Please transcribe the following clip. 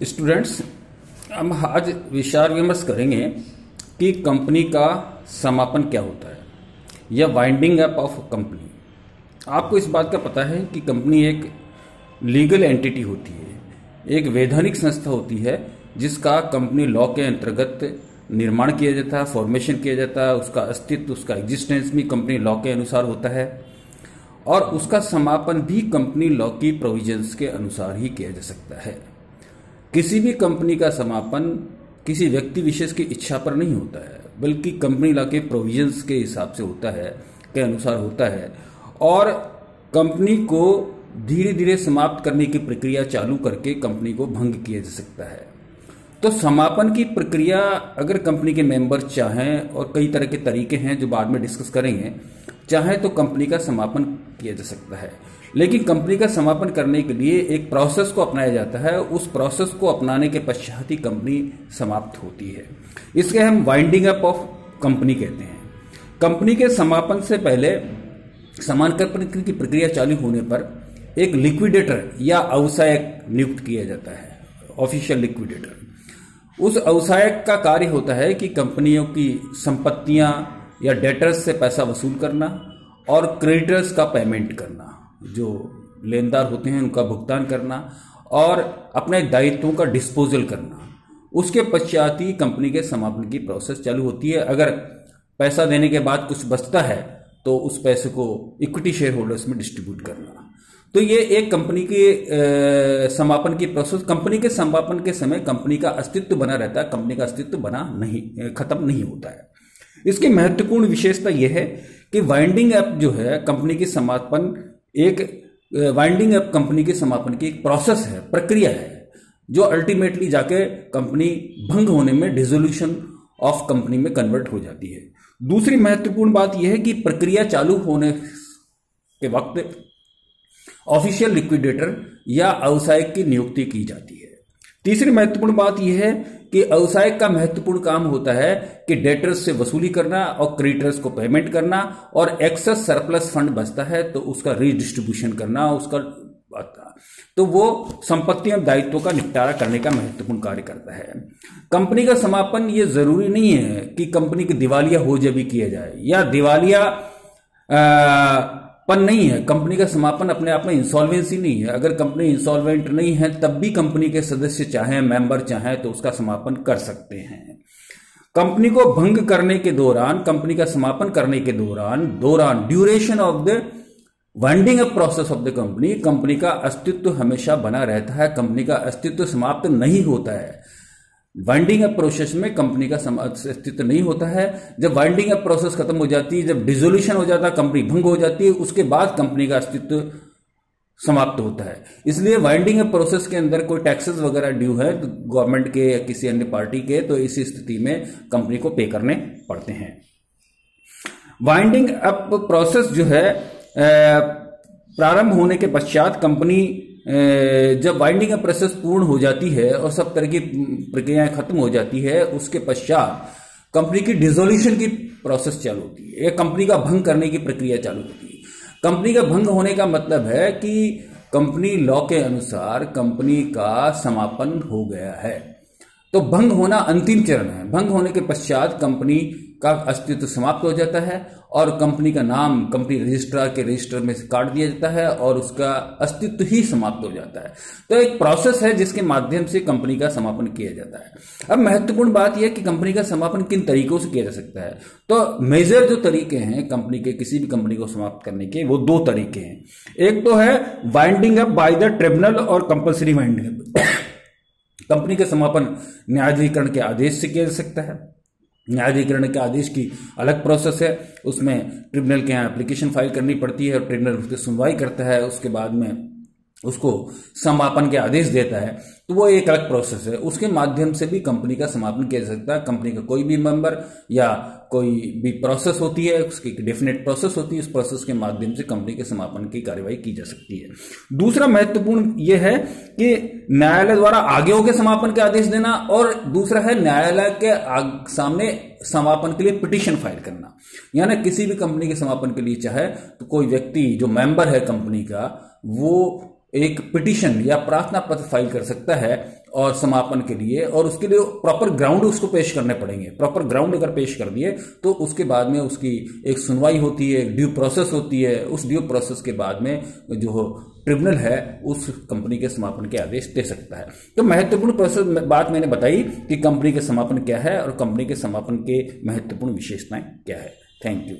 Students, हम आज विचार विमर्श करेंगे कि कंपनी का समापन क्या होता है, या वाइंडिंग अप ऑफ़ कंपनी आपको इस बात का पता है कि कंपनी एक लीगल एंटिटी होती है, एक वैधानिक संस्था होती है, जिसका कंपनी लॉ के अंतर्गत निर्माण किया जाता है फॉर्मेशन किया जाता है उसका अस्तित्व, उसका एग्जिस्टेंस भी कंपनी लॉ के अनुसार होता है, और उसका समापन भी कंपनी लॉ की प्रोविजंस के अनुसार ही किया जा सकता है। किसी भी कंपनी का समापन किसी व्यक्ति विशेष की इच्छा पर नहीं होता है, बल्कि कंपनी लॉ के प्रोविजंस के हिसाब से होता है, के अनुसार होता है। और कंपनी को धीरे धीरे समाप्त करने की प्रक्रिया चालू करके कंपनी को भंग किया जा सकता है। तो समापन की प्रक्रिया अगर कंपनी के मेंबर चाहें, और कई तरह के तरीके हैं जो बाद में डिस्कस करेंगे, चाहे तो कंपनी का समापन किया जा सकता है। लेकिन कंपनी का समापन करने के लिए एक प्रोसेस को अपनाया जाता है, उस प्रोसेस को अपनाने के पश्चात ही कंपनी समाप्त होती है। इसके हम वाइंडिंग अप ऑफ़ कंपनी कहते हैं। कंपनी के समापन से पहले समानकरण की प्रक्रिया चालू होने पर एक लिक्विडेटर या अवसायक नियुक्त किया जाता है ऑफिशियल लिक्विडेटर उस अवसायक का कार्य होता है कि कंपनियों की संपत्तियाँ या डेटर्स से पैसा वसूल करना और क्रेडिटर्स का पेमेंट करना। जो लेनदार होते हैं, उनका भुगतान करना और अपने दायित्वों का डिस्पोजल करना। उसके पश्चात ही कंपनी के समापन की प्रोसेस चालू होती है। अगर पैसा देने के बाद कुछ बचता है तो उस पैसे को इक्विटी शेयर होल्डर्स में डिस्ट्रीब्यूट करना। तो ये एक कंपनी के समापन की प्रोसेस कंपनी के समापन के समय कंपनी का अस्तित्व बना रहता है। कंपनी का अस्तित्व बना नहीं, खत्म नहीं होता है। इसकी महत्वपूर्ण विशेषता यह है कि वाइंडिंग ऐप जो है कंपनी की समापन एक वाइंडिंग अप कंपनी के समापन की एक प्रोसेस है, प्रक्रिया है, जो अल्टीमेटली जाके कंपनी भंग होने में डिजोल्यूशन ऑफ़ कंपनी में कन्वर्ट हो जाती है। दूसरी महत्वपूर्ण बात यह है कि प्रक्रिया चालू होने के वक्त ऑफिशियल लिक्विडेटर या अवसायक की नियुक्ति की जाती है। तीसरी महत्वपूर्ण बात यह है कि व्यवसायिक का महत्वपूर्ण काम होता है कि डेटर्स से वसूली करना और क्रेडिटर्स को पेमेंट करना और एक्सेस सरप्लस फंड बचता है तो उसका रीडिस्ट्रीब्यूशन करना, उसका तो वो संपत्ति और दायित्वों का निपटारा करने का महत्वपूर्ण कार्य करता है। कंपनी का समापन ये ज़रूरी नहीं है कि कंपनी की दिवालिया हो जब भी किया जाए या दिवालिया पन नहीं है। कंपनी का समापन अपने आप में इंसॉल्वेंसी नहीं है। अगर कंपनी इंसॉल्वेंट नहीं है, तब भी कंपनी के सदस्य चाहे मेंबर चाहे तो उसका समापन कर सकते हैं। कंपनी को भंग करने के दौरान, कंपनी का समापन करने के दौरान दौरान duration of the winding up process of the company company का अस्तित्व हमेशा बना रहता है। कंपनी का अस्तित्व समाप्त नहीं होता है। वाइंडिंग अप प्रोसेस में कंपनी का अस्तित्व नहीं होता है। जब वाइंडिंग अप प्रोसेस खत्म हो जाती है, जब डिजोल्यूशन हो जाता है कंपनी भंग हो जाती है, उसके बाद कंपनी का अस्तित्व समाप्त होता है। इसलिए वाइंडिंग अप प्रोसेस के अंदर कोई टैक्सेस वगैरह ड्यू है तो गवर्नमेंट के या किसी अन्य पार्टी के तो इस स्थिति में कंपनी को पे करने पड़ते हैं। वाइंडिंग अप प्रोसेस जो है प्रारंभ होने के पश्चात कंपनी जब वाइंडिंग का प्रोसेस पूर्ण हो जाती है और सब तरह की प्रक्रियाएँ खत्म हो जाती है, उसके पश्चात कंपनी की डिजोल्यूशन की प्रोसेस चालू होती है। या कंपनी का भंग करने की प्रक्रिया चालू होती है। कंपनी का भंग होने का मतलब है कि कंपनी लॉ के अनुसार कंपनी का समापन हो गया है। तो भंग होना अंतिम चरण है। भंग होने के पश्चात कंपनी का अस्तित्व समाप्त हो जाता है और कंपनी का नाम, कंपनी रजिस्ट्रार के रजिस्टर में से काट दिया जाता है और उसका अस्तित्व ही समाप्त हो जाता है। तो एक प्रोसेस है जिसके माध्यम से कंपनी का समापन किया जाता है। अब महत्वपूर्ण बात यह कि कंपनी का समापन किन तरीकों से किया जा सकता है। तो मेजर जो तरीके हैं कंपनी के किसी भी कंपनी को समाप्त करने के, वो दो तरीके हैं। एक तो है winding up by the tribunal और कंपल्सरी वाइंडिंग अप कंपनी के समापन न्यायाधिकरण के आदेश से किया जा सकता है। न्यायाधिकरण के आदेश की अलग प्रोसेस है। उसमें ट्रिब्यूनल के यहाँ एप्लीकेशन फ़ाइल करनी पड़ती है और ट्रिब्यूनल उसकी सुनवाई करता है। उसके बाद में उसको समापन के आदेश देता है। तो वो एक अलग प्रोसेस है। उसके माध्यम से भी कंपनी का समापन किया जा सकता है। कंपनी का कोई भी मेंबर या कोई भी प्रोसेस होती है, उसकी एक डेफिनेट प्रोसेस होती है, उस प्रोसेस के माध्यम से कंपनी के समापन की कार्यवाही की जा सकती है। दूसरा महत्वपूर्ण यह है कि न्यायालय द्वारा आगे होकर समापन के आदेश देना और दूसरा है न्यायालय के सामने समापन के लिए पिटिशन फ़ाइल करना। यानी किसी भी कंपनी के समापन के लिए चाहे तो कोई व्यक्ति जो मेंबर है कंपनी का, वो एक पिटिशन या प्रार्थना पत्र फ़ाइल कर सकता है और समापन के लिए, और उसके लिए प्रॉपर ग्राउंड उसको पेश करने पड़ेंगे। प्रॉपर ग्राउंड अगर पेश कर दिए तो उसके बाद में उसकी एक सुनवाई होती है ड्यू प्रोसेस होती है। उस ड्यू प्रोसेस के बाद में जो ट्रिब्यूनल है, उस कंपनी के समापन के आदेश दे सकता है। तो महत्वपूर्ण प्रोसेस बात मैंने बताई कि कंपनी के समापन क्या है और कंपनी के समापन के महत्वपूर्ण विशेषताएँ क्या है। Thank you